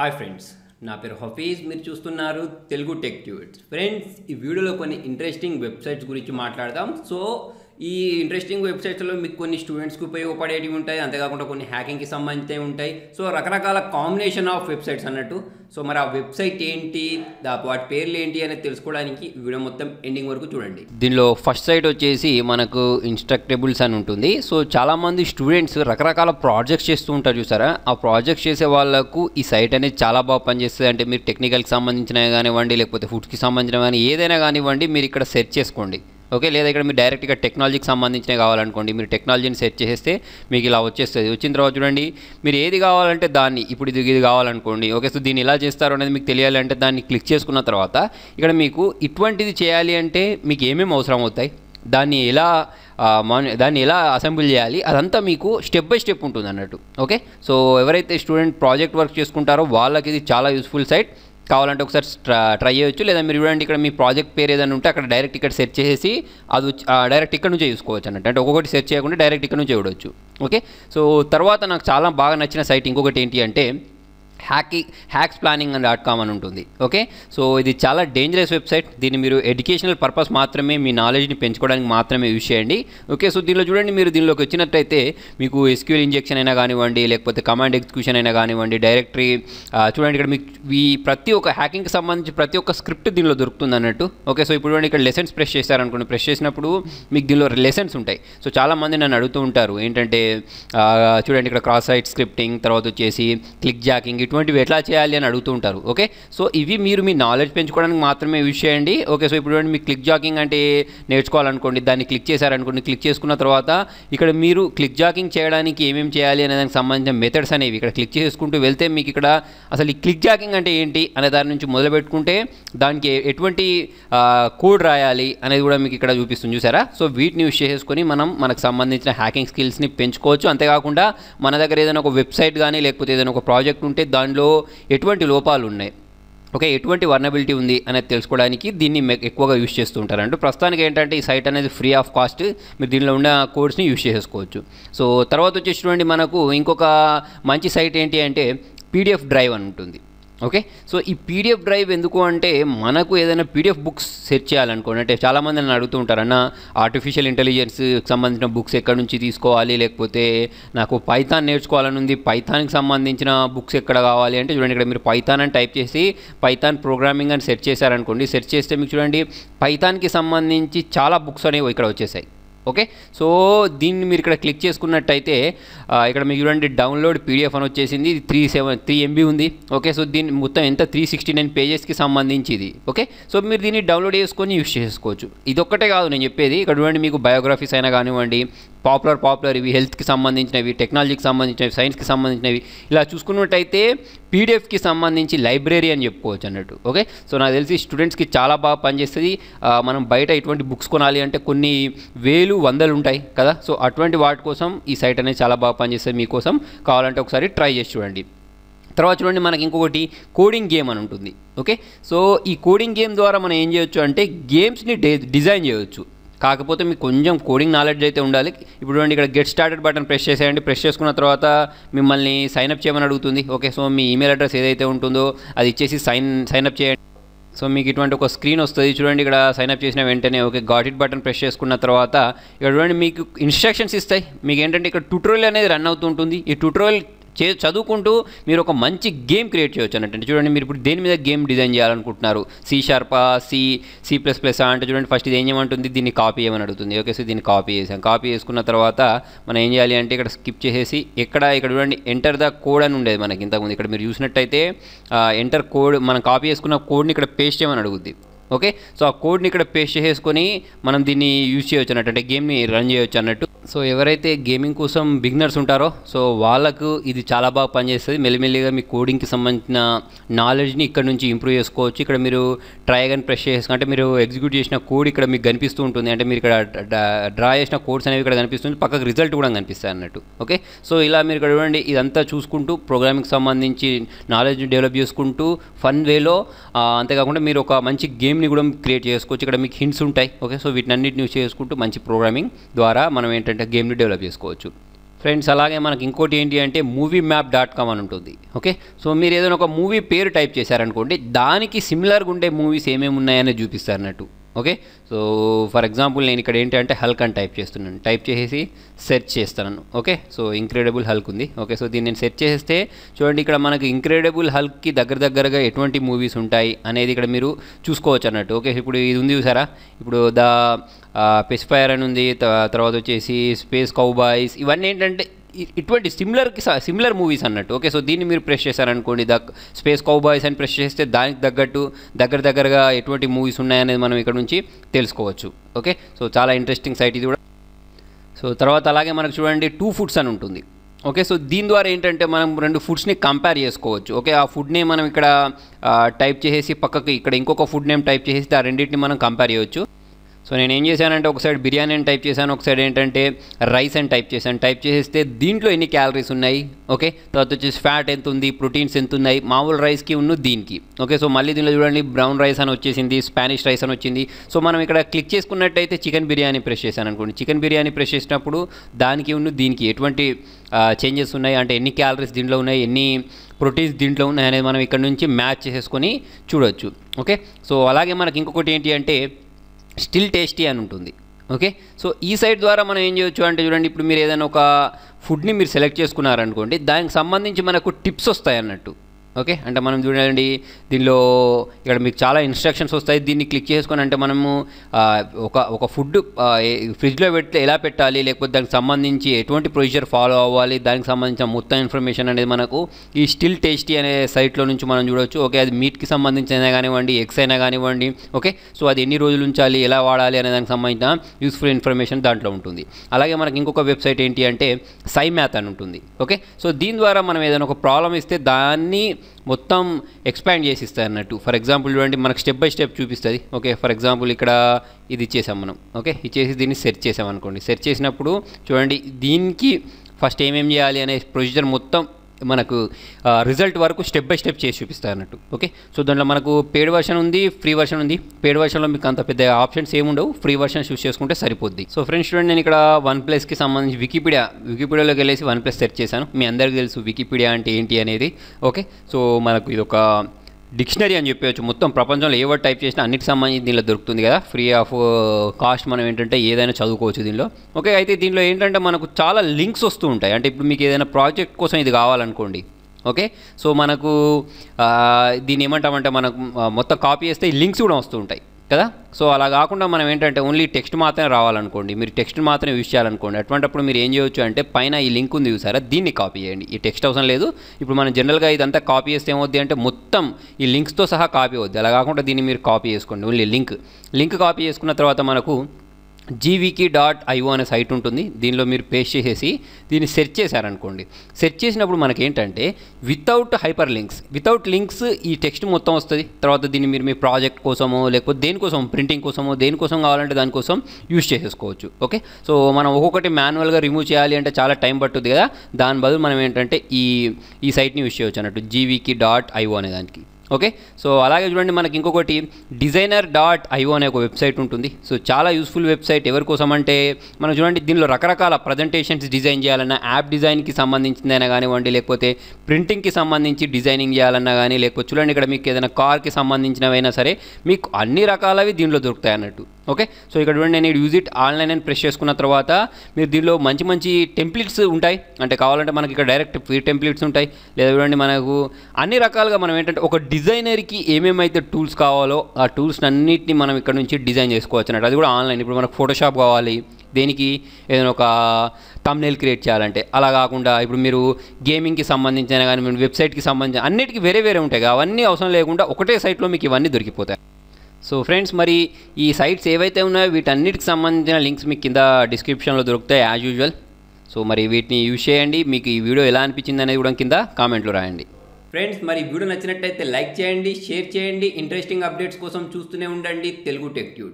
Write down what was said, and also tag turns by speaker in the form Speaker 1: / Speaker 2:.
Speaker 1: Hi friends నా పేరు హఫీజ్. మీరు చూస్తున్నారు తెలుగు టెక్ ట్యూట్స్ ఫ్రెండ్స్ ఈ వీడియోలో కొన్ని ఇంట్రెస్టింగ్ వెబ్సైట్స్ గురించి మాట్లాడదాం. సో ఈ ఇంట్రెస్టింగ్ వెబ్సైట్స్లో మీకు కొన్ని స్టూడెంట్స్కి ఉపయోగపడేటివి ఉంటాయి. అంతేకాకుండా కొన్ని హ్యాకింగ్కి సంబంధించి ఉంటాయి. సో రకరకాల కాంబినేషన్ ఆఫ్ వెబ్సైట్స్ అన్నట్టు. సో మరి ఆ వెబ్సైట్ ఏంటి? వాటి పేర్లు ఏంటి అనేది తెలుసుకోవడానికి వీడియో మొత్తం ఎండింగ్ వరకు చూడండి. దీనిలో ఫస్ట్ సైట్ వచ్చేసి మనకు ఇన్స్ట్రక్టబుల్స్ అని ఉంటుంది. సో చాలామంది స్టూడెంట్స్ రకరకాల ప్రాజెక్ట్స్ చేస్తూ ఉంటారు చూసారా? ఆ ప్రాజెక్ట్స్ చేసే వాళ్ళకు ఈ సైట్ అనేది చాలా బాగా పనిచేస్తుంది. అంటే మీరు టెక్నికల్కి సంబంధించినవి కానివ్వండి లేకపోతే ఫుడ్కి సంబంధించిన కానీ ఏదైనా కానివ్వండి మీరు ఇక్కడ సెర్చ్ చేసుకోండి. ఓకే లేదా ఇక్కడ మీరు డైరెక్ట్గా టెక్నాలజీకి సంబంధించినవి కావాలనుకోండి మీరు టెక్నాలజీని సెర్చ్ చేస్తే మీకు ఇలా వచ్చేస్తుంది. వచ్చిన తర్వాత చూడండి మీరు ఏది కావాలంటే దాన్ని ఇప్పుడు ఇది ఇది కావాలనుకోండి ఓకే సో దీన్ని ఎలా చేస్తారు అనేది మీకు తెలియాలంటే దాన్ని క్లిక్ చేసుకున్న తర్వాత ఇక్కడ మీకు ఇటువంటిది చేయాలి అంటే మీకు ఏమేమి అవసరం అవుతాయి? దాన్ని ఎలా దాన్ని ఎలా అసెంబ్లీ చేయాలి? అదంతా మీకు స్టెప్ బై స్టెప్ ఉంటుంది అన్నట్టు ఓకే? సో ఎవరైతే స్టూడెంట్ ప్రాజెక్ట్ వర్క్ చేసుకుంటారో వాళ్ళకి ఇది చాలా యూస్ఫుల్ సైట్ కావాలంటే ఒకసారి ట్ర- ట్రై చేయొచ్చు. లేదా మీరు చూడండి ఇక్కడ మీ ప్రాజెక్ట్ పేరు ఏదైనా ఉంటే అక్కడ డైరెక్ట్ ఇక్కడ సెర్చ్ చేసి అది డైరెక్ట్ ఇక్కడ నుంచి చూసుకోవచ్చు అన్నట్టు. అంటే ఒక్కొక్కటి సెర్చ్ చేయకుండా డైరెక్ట్ ఇక్కడ నుంచి చూడవచ్చు ఓకే? సో తర్వాత నాకు చాలా బాగా నచ్చిన సైట్ ఇంకొకటి ఏంటి అంటే hacking hacks planning and dot com అని ఉంటుంది. ఓకే సో ఇది చాలా డేంజరస్ వెబ్సైట్ దీన్ని మీరు ఎడ్యుకేషనల్ పర్పస్ మాత్రమే మీ నాలెడ్జ్ని పెంచుకోవడానికి మాత్రమే యూజ్ చేయండి. ఓకే సో దీనిలో చూడండి మీరు దీనిలోకి వచ్చినట్టయితే మీకు ఎస్క్యూఎల్ ఇంజెక్షన్ అయినా కానివ్వండి లేకపోతే కమాండ్ ఎగ్జిక్యూషన్ అయినా కానివ్వండి డైరెక్టరీ చూడండి ఇక్కడ మీకు ఈ ప్రతి ఒక్క హ్యాకింగ్కి సంబంధించి ప్రతి ఒక్క స్క్రిప్ట్ దీనిలో దొరుకుతుంది అన్నట్టు. ఓకే సో ఇప్పుడు చూడండి ఇక్కడ లెసన్స్ ప్రెస్ చేశారనుకోండి ప్రెస్ చేసినప్పుడు మీకు దీనిలో లెసన్స్ ఉంటాయి. సో చాలామంది నన్ను అడుగుతూ ఉంటారు. ఏంటంటే చూడండి ఇక్కడ క్రాస్ సైట్ స్క్రిప్టింగ్ తర్వాత వచ్చేసి క్లిక్ జాకింగ్ ఇటువంటివి ఎట్లా చేయాలి అని అడుగుతూ ఉంటారు ఓకే? సో ఇవి మీరు మీ నాలెడ్జ్ పెంచుకోవడానికి మాత్రమే యూజ్ చేయండి ఓకే? సో ఇప్పుడు మీ క్లిక్ జాకింగ్ అంటే నేర్చుకోవాలనుకోండి దాన్ని క్లిక్ చేశారనుకోండి క్లిక్ చేసుకున్న తర్వాత ఇక్కడ మీరు క్లిక్ జాకింగ్ చేయడానికి ఏమేమి చేయాలి అనే దానికి సంబంధించిన మెథడ్స్ అనేవి ఇక్కడ క్లిక్ చేసుకుంటూ వెళ్తే మీకు ఇక్కడ అసలు ఈ క్లిక్ జాకింగ్ అంటే ఏంటి అనే దాని నుంచి మొదలు పెట్టుకుంటే దానికి ఎటువంటి కోడ్ రాయాలి అనేది కూడా మీకు ఇక్కడ చూపిస్తుంది చూసారా? సో వీటిని యూస్ చేసుకొని మనం మనకు సంబంధించిన హ్యాకింగ్ స్కిల్స్ని పెంచుకోవచ్చు. అంతేకాకుండా మన దగ్గర ఏదైనా ఒక వెబ్సైట్ కానీ లేకపోతే ఏదైనా ఒక ప్రాజెక్ట్ ఉంటే దానిలో ఎటువంటి లోపాలు ఉన్నాయి? ఓకే ఎటువంటి వర్నబిలిటీ ఉంది అనేది తెలుసుకోవడానికి దీన్ని ఎక్కువగా యూస్ చేస్తూ ఉంటారు అంటే ప్రస్తుతానికి ఏంటంటే ఈ సైట్ అనేది ఫ్రీ ఆఫ్ కాస్ట్ మీరు దీనిలో ఉన్న కోడ్స్ని యూస్ చేసుకోవచ్చు సో తర్వాత వచ్చేటువంటి మనకు ఇంకొక మంచి సైట్ ఏంటి అంటే పీడిఎఫ్ డ్రైవ్ అని ఉంటుంది. ఓకే? సో ఈ పీడిఎఫ్ డ్రైవ్ ఎందుకు అంటే మనకు ఏదైనా పీడిఎఫ్ బుక్స్ సెర్చ్ చేయాలనుకోండి అంటే చాలామంది నన్ను అడుగుతూ ఉంటారు అన్న ఆర్టిఫిషియల్ ఇంటెలిజెన్స్కి సంబంధించిన బుక్స్ ఎక్కడి నుంచి తీసుకోవాలి? లేకపోతే నాకు పైథాన్ నేర్చుకోవాలని ఉంది పైథాన్కి సంబంధించిన బుక్స్ ఎక్కడ కావాలి? అంటే చూడండి ఇక్కడ మీరు పైథాన్ అని టైప్ చేసి పైథాన్ ప్రోగ్రామింగ్ అని సెర్చ్ చేశారనుకోండి సెర్చ్ చేస్తే మీకు చూడండి పైథాన్కి సంబంధించి చాలా బుక్స్ అనేవి ఇక్కడ వచ్చేసాయి. ఓకే? సో దీన్ని మీరు ఇక్కడ క్లిక్ చేసుకున్నట్టయితే ఇక్కడ మీకు చూడండి డౌన్లోడ్ పీడిఎఫ్ అని వచ్చేసింది. ఇది త్రీ సెవెన్ త్రీ ఎంబీ ఉంది. ఓకే? సో దీన్ని మొత్తం ఎంత? త్రీ సిక్స్టీ నైన్ పేజెస్కి సంబంధించి ఇది ఓకే? సో మీరు దీన్ని డౌన్లోడ్ చేసుకొని యూస్ చేసుకోవచ్చు. ఇది ఒక్కటే కాదు నేను చెప్పేది. ఇక్కడ చూడండి మీకు బయోగ్రఫీస్ అయినా కానివ్వండి పాపులర్ పాపులర్ ఇవి హెల్త్కి సంబంధించినవి టెక్నాలజీకి సంబంధించినవి సైన్స్కి సంబంధించినవి. ఇలా చూసుకున్నట్టయితే పీడిఎఫ్కి సంబంధించి లైబ్రరీ అని చెప్పుకోవచ్చు అన్నట్టు ఓకే? సో నాకు తెలిసి స్టూడెంట్స్కి చాలా బాగా పనిచేస్తుంది. మనం బయట ఇటువంటి బుక్స్ కొనాలి అంటే కొన్ని వేలు వందలు ఉంటాయి కదా? సో అటువంటి వాటి కోసం ఈ సైట్ అనేది చాలా బాగా పనిచేస్తుంది మీకోసం. కావాలంటే ఒకసారి ట్రై చేసి చూడండి. తర్వాత చూడండి మనకి ఇంకొకటి కోడింగ్ గేమ్ అని ఉంటుంది ఓకే? సో ఈ కోడింగ్ గేమ్ ద్వారా మనం ఏం చేయొచ్చు అంటే గేమ్స్ని డిజైన్ చేయవచ్చు కాకపోతే మీకు కొంచెం కోడింగ్ నాలెడ్జ్ అయితే ఉండాలి. ఇప్పుడు ఇక్కడ గెట్ స్టార్టెడ్ బటన్ ప్రెస్ చేసేయండి. ప్రెస్ చేసుకున్న తర్వాత మిమ్మల్ని సైన్ అప్ చేయమని అడుగుతుంది. ఓకే సో మీ ఈమెయిల్ అడ్రస్ ఏదైతే ఉంటుందో అది ఇచ్చేసి సైన్ సైన్ అప్ చేయండి. సో మీకు ఇటువంటి ఒక స్క్రీన్ వస్తుంది. చూడండి ఇక్కడ సైన్ అప్ చేసిన వెంటనే okay got it button press చేసుకున్న తర్వాత ఇక్కడ చూడండి మీకు ఇన్స్ట్రక్షన్స్ ఇస్తాయి. మీకు ఏంటంటే ఇక్కడ ట్యూటోరియల్ అనేది రన్ అవుతూ ఉంటుంది ఈ ట్యూటోరియల్ చే చదువుకుంటూ మీరు ఒక మంచి గేమ్ క్రియేట్ చేయొచ్చు అన్నట్టు. అంటే చూడండి మీరు ఇప్పుడు దేని మీద గేమ్ డిజైన్ చేయాలనుకుంటున్నారు? సి షార్పా సి సి ప్లస్ ప్లస్ అంటే చూడండి ఫస్ట్ ఇది ఏం చేయమంటుంది? దీన్ని కాపీ చేయమని అడుగుతుంది? ఓకే సో దీన్ని కాపీ చేసాం కాపీ చేసుకున్న తర్వాత మనం ఏం చేయాలి అంటే ఇక్కడ స్కిప్ చేసేసి ఎక్కడ ఇక్కడ చూడండి ఎంటర్ ద కోడ్ అని ఉండేది మనకి ఇంతకుముందు. ఇక్కడ మీరు చూసినట్టయితే ఎంటర్ కోడ్ మనం కాపీ చేసుకున్న కోడ్ని ఇక్కడ పేస్ట్ చేయమని అడుగుద్ది. ఓకే? సో ఆ కోడ్ని ఇక్కడ పేస్ట్ చేసుకొని మనం దీన్ని యూజ్ చేయొచ్చు అన్నట్టు అంటే గేమ్ని రన్ చేయొచ్చు అన్నట్టు. సో ఎవరైతే గేమింగ్ కోసం బిగినర్స్ ఉంటారో సో వాళ్ళకు ఇది చాలా బాగా పనిచేస్తుంది. మెల్లిమెల్లిగా మీ కోడింగ్కి సంబంధించిన నాలెడ్జ్ని ఇక్కడ నుంచి ఇంప్రూవ్ చేసుకోవచ్చు. ఇక్కడ మీరు ట్రై అని ప్రెస్ చేసుకుంటే అంటే మీరు ఎగ్జిక్యూట్ చేసిన కోడ్ ఇక్కడ మీకు కనిపిస్తూ ఉంటుంది. అంటే మీరు ఇక్కడ డ్రా చేసిన కోడ్స్ అనేవి ఇక్కడ కనిపిస్తుంది. పక్కకు రిజల్ట్ కూడా కనిపిస్తాయి అన్నట్టు. ఓకే? సో ఇలా మీరు ఇక్కడ చూడండి. ఇదంతా చూసుకుంటూ ప్రోగ్రామింగ్కి సంబంధించి నాలెడ్జ్ డెవలప్ చేసుకుంటూ ఫన్ వేలో అంతేకాకుండా మీరు ఒక మంచి గేమ్ గేమ్ని కూడా క్రియేట్ చేసుకోవచ్చు. ఇక్కడ మీకు హింట్స్ ఉంటాయి. ఓకే సో వీటిని యూస్ చేసుకుంటూ మంచి ప్రోగ్రామింగ్ ద్వారా మనం ఏంటంటే గేమ్ని డెవలప్ చేసుకోవచ్చు. ఫ్రెండ్స్ అలాగే మనకి ఇంకోటి ఏంటి అంటే మూవీ మ్యాప్ డాట్ కామ్ అని ఉంటుంది. ఓకే సో మీరు ఏదైనా ఒక మూవీ పేరు టైప్ చేశారనుకోండి దానికి సిమిలర్గా ఉండే మూవీస్ ఏమేమి ఉన్నాయని చూపిస్తారు అన్నట్టు. ఓకే? సో ఫర్ ఎగ్జాంపుల్ నేను ఇక్కడ ఏంటంటే హల్క్ అని టైప్ చేస్తున్నాను. టైప్ చేసేసి సెర్చ్ చేస్తాను. ఓకే? సో ఇంక్రెడిబుల్ హల్క్ ఉంది. ఓకే? సో దీన్ని నేను సెర్చ్ చేస్తే చూడండి ఇక్కడ మనకి ఇంక్రెడిబుల్ హల్క్కి దగ్గర దగ్గరగా ఎటువంటి మూవీస్ ఉంటాయి అనేది ఇక్కడ మీరు చూసుకోవచ్చు అన్నట్టు. ఓకే? ఇప్పుడు ఇది ఉంది చూసారా? ఇప్పుడు ద పెసిఫైర్ అని ఉంది. త- తర్వాత వచ్చేసి స్పేస్ కౌబాయ్స్ ఇవన్నీ ఏంటంటే ఇటువంటి సిమిలర్కి సిమిలర్ మూవీస్ అన్నట్టు. ఓకే సో దీన్ని మీరు ప్రెస్ చేశారనుకోండి ద స్పేస్ కౌబాయ్స్ అని ప్రెస్ చేస్తే దానికి తగ్గట్టు దగ్గర దగ్గరగా ఎటువంటి మూవీస్ ఉన్నాయనేది మనం ఇక్కడ నుంచి తెలుసుకోవచ్చు. ఓకే సో చాలా ఇంట్రెస్టింగ్ సైట్ ఇది కూడా. సో తర్వాత అలాగే మనకు చూడండి టూ ఫుడ్స్ అని ఉంటుంది. ఓకే సో దీని ద్వారా ఏంటంటే మనం రెండు ఫుడ్స్ని కంపేర్ చేసుకోవచ్చు. ఓకే ఆ ఫుడ్ నేమ్ మనం ఇక్కడ టైప్ చేసేసి పక్కకి ఇక్కడ ఇంకొక ఫుడ్ నేమ్ టైప్ చేసేసి ఆ రెండింటిని మనం కంపేర్ చేయవచ్చు సో నేను ఏం చేశానంటే ఒకసైడ్ బిర్యానీ అని టైప్ చేశాను ఒకసైడ్ ఏంటంటే రైస్ అని టైప్ చేశాను. టైప్ చేసేస్తే దీంట్లో ఎన్ని క్యాలరీస్ ఉన్నాయి? ఓకే? తర్వాత వచ్చేసి ఫ్యాట్ ఎంత ఉంది? ప్రోటీన్స్ ఎంత ఉన్నాయి? మామూలు రైస్కి ఉన్న దీనికి. ఓకే? సో మళ్ళీ దీనిలో చూడండి బ్రౌన్ రైస్ అని వచ్చేసింది స్పానిష్ రైస్ అని వచ్చింది. సో మనం ఇక్కడ క్లిక్ చేసుకున్నట్టయితే చికెన్ బిర్యానీ ప్రెస్ చేశాను అనుకోండి. చికెన్ బిర్యానీ ప్రెస్ చేసినప్పుడు దానికి ఉన్న దీనికి ఎటువంటి చేంజెస్ ఉన్నాయి? అంటే ఎన్ని క్యాలరీస్ దీంట్లో ఉన్నాయి? ఎన్ని ప్రోటీన్స్ దీంట్లో ఉన్నాయి? అనేది మనం ఇక్కడ నుంచి మ్యాచ్ చేసేసుకొని చూడొచ్చు. ఓకే? సో అలాగే మనకి ఇంకొకటి ఏంటి అంటే స్టిల్ టేస్టీ అని ఉంటుంది. ఓకే? సో ఈ సైట్ ద్వారా మనం ఏం చేయొచ్చు అంటే చూడండి ఇప్పుడు మీరు ఏదైనా ఒక ఫుడ్ని మీరు సెలెక్ట్ చేసుకున్నారనుకోండి దానికి సంబంధించి మనకు టిప్స్ వస్తాయి అన్నట్టు ఓకే? అంటే మనం చూడండి దీనిలో ఇక్కడ మీకు చాలా ఇన్స్ట్రక్షన్స్ వస్తాయి. దీన్ని క్లిక్ చేసుకొని అంటే మనము ఒక ఒక ఫుడ్ ఫ్రిడ్జ్లో పెడితే ఎలా పెట్టాలి? లేకపోతే దానికి సంబంధించి ఎటువంటి ప్రొసీజర్ ఫాలో అవ్వాలి? దానికి సంబంధించిన మొత్తం ఇన్ఫర్మేషన్ అనేది మనకు ఈ స్టిల్ టేస్టీ అనే సైట్లో నుంచి మనం చూడొచ్చు. ఓకే? అది మీట్కి సంబంధించిన కానివ్వండి ఎగ్స్ అయినా కానివ్వండి. ఓకే? సో అది ఎన్ని రోజులు ఉంచాలి? ఎలా వాడాలి? అనే దానికి సంబంధించిన యూస్ఫుల్ ఇన్ఫర్మేషన్ దాంట్లో ఉంటుంది. అలాగే మనకి ఇంకొక వెబ్సైట్ ఏంటి అంటే సై మ్యాథ్ అని ఉంటుంది. ఓకే? సో దీని ద్వారా మనం ఏదైనా ఒక ప్రాబ్లం ఇస్తే దాన్ని మొత్తం ఎక్స్పాండ్ చేసి ఇస్తాయి అన్నట్టు ఫర్ ఎగ్జాంపుల్ చూడండి మనకు స్టెప్ బై స్టెప్ చూపిస్తుంది. ఓకే ఫర్ ఎగ్జాంపుల్ ఇక్కడ ఇది ఇచ్చేసాం మనం. ఓకే ఇచ్చేసి దీన్ని సెర్చ్ చేసాం అనుకోండి. సెర్చ్ చేసినప్పుడు చూడండి దీనికి ఫస్ట్ ఏమేం చేయాలి అనే ప్రొసీజర్ మొత్తం మనకు రిజల్ట్ వరకు స్టెప్ బై స్టెప్ చేసి చూపిస్తాయి అన్నట్టు. ఓకే సో దాంట్లో మనకు పేడ్ వర్షన్ ఉంది ఫ్రీ వర్షన్ ఉంది. పేడ్ వర్షన్లో మీకు అంత పెద్ద ఆప్షన్స్ ఏముండవు ఫ్రీ వర్షన్ చూస్ చేసుకుంటే సరిపోద్ది. సో ఫ్రెండ్స్ స్టూడెంట్ నేను ఇక్కడ వన్ ప్లస్కి సంబంధించి వికీపీడియా వికీపీడియాలోకి వెళ్ళేసి వన్ ప్లస్ సెర్చ్ చేశాను. మీ అందరికీ తెలుసు వికీపీడియా అంటే ఏంటి అనేది. ఓకే సో మనకు ఇది ఒక డిక్షనరీ అని చెప్పవచ్చు మొత్తం ప్రపంచంలో ఏ వర్డ్ టైప్ చేసినా అన్నిటికి సంబంధించి దీనిలో దొరుకుతుంది కదా. ఫ్రీ ఆఫ్ కాస్ట్ మనం ఏంటంటే ఏదైనా చదువుకోవచ్చు దీనిలో. ఓకే అయితే దీనిలో ఏంటంటే మనకు చాలా లింక్స్ వస్తూ ఉంటాయి. అంటే ఇప్పుడు మీకు ఏదైనా ప్రాజెక్ట్ కోసం ఇది కావాలనుకోండి. ఓకే సో మనకు uh, దీన్ని ఏమంటామంటే మనకు uh, మొత్తం కాపీ చేస్తే ఈ లింక్స్ కూడా వస్తూ ఉంటాయి. కదా? సో అలా కాకుండా మనం ఏంటంటే ఓన్లీ టెక్స్ట్ మాత్రమే రావాలనుకోండి మీరు టెక్స్ట్ మాత్రమే యూజ్ చేయాలనుకోండి అటువంటిప్పుడు మీరు ఏం చేయొచ్చు అంటే పైన ఈ లింక్ ఉంది చూసారా? దీన్ని కాపీ చేయండి. ఈ టెక్స్ట్ అవసరం లేదు. ఇప్పుడు మనం జనరల్గా ఇదంతా కాపీ చేస్తే ఏమవుద్ది అంటే మొత్తం ఈ లింక్స్తో సహా కాపీ అవుద్ది. అలా కాకుండా దీన్ని మీరు కాపీ చేసుకోండి. ఓన్లీ లింక్ లింక్ కాపీ చేసుకున్న తర్వాత మనకు జీవికి డాట్ ఐఓ అనే సైట్ ఉంటుంది. దీనిలో మీరు పేస్ట్ చేసేసి దీన్ని సెర్చ్ చేశారనుకోండి. సెర్చ్ చేసినప్పుడు మనకి ఏంటంటే without hyper links without links ఈ టెక్స్ట్ మొత్తం వస్తుంది. తర్వాత దీన్ని మీరు మీ ప్రాజెక్ట్ కోసమో లేకపోతే దేనికోసం ప్రింటింగ్ కోసమో దేనికోసం కావాలంటే దానికోసం యూజ్ చేసేసుకోవచ్చు. ఓకే సో మనం ఒక్కొక్కటి మాన్యువల్గా రిమూవ్ చేయాలి అంటే చాలా టైం పట్టుద్ది కదా. దాని బదులు మనం ఏంటంటే ఈ ఈ సైట్ని యూజ్ చేయవచ్చు అన్నట్టు. జీవికి డాట్ ఐఓ అనే దానికి. ఓకే? సో అలాగే చూడండి మనకి ఇంకొకటి డిజైనర్ డాట్ ఐఓ అనే ఒక వెబ్సైట్ ఉంటుంది. సో చాలా యూస్ఫుల్ వెబ్సైట్. ఎవరి కోసం అంటే మనం చూడండి దీనిలో రకరకాల ప్రజెంటేషన్స్ డిజైన్ చేయాలన్నా యాప్ డిజైన్కి సంబంధించిందైనా కానివ్వండి లేకపోతే ప్రింటింగ్కి సంబంధించి డిజైనింగ్ చేయాలన్నా కానీ లేకపోతే చూడండి ఇక్కడ మీకు ఏదైనా కార్కి సంబంధించినవైనా సరే మీకు అన్ని రకాలవి దీనిలో దొరుకుతాయి అన్నట్టు. ఓకే? సో ఇక్కడ చూడండి నేను యూజ్ ఇట్ ఆన్లైన్ అని ప్రెస్ చేసుకున్న తర్వాత మీరు దీనిలో మంచి మంచి టెంప్లెట్స్ ఉంటాయి. అంటే కావాలంటే మనకి ఇక్కడ డైరెక్ట్ ఫ్రీ టెంప్లెట్స్ ఉంటాయి. లేదా చూడండి మనకు అన్ని రకాలుగా మనం ఏంటంటే ఒక డిజైనర్కి ఏమేమైతే టూల్స్ కావాలో ఆ టూల్స్ అన్నిటిని మనం ఇక్కడ నుంచి డిజైన్ చేసుకోవచ్చు అన్నట్టు. అది కూడా ఆన్లైన్. ఇప్పుడు మనకు ఫోటోషాప్ కావాలి. దేనికి ఏదైనా ఒక తమ్నేల్ క్రియేట్ చేయాలంటే. అలా కాకుండా ఇప్పుడు మీరు గేమింగ్కి సంబంధించిన కానీ మీరు వెబ్సైట్కి సంబంధించిన అన్నిటికీ వేరే వేరే ఉంటాయి అవన్నీ అవసరం లేకుండా ఒకటే సైట్లో మీకు ఇవన్నీ దొరికిపోతాయి. సో ఫ్రెండ్స్ మరి ఈ సైట్స్ ఏవైతే ఉన్నాయో వీటన్నిటికి సంబంధించిన లింక్స్ మీకు కింద డిస్క్రిప్షన్లో దొరుకుతాయి యాజ్ యూజువల్ సో మరి వీటిని యూజ్ చేయండి. మీకు ఈ వీడియో ఎలా అనిపించింది అనేది కూడా కింద కామెంట్లో రాయండి. ఫ్రెండ్స్ మరి వీడియో నచ్చినట్టయితే లైక్ చేయండి షేర్ చేయండి. ఇంట్రెస్టింగ్ అప్డేట్స్ కోసం చూస్తూనే ఉండండి. తెలుగు టెక్ట్యూడ్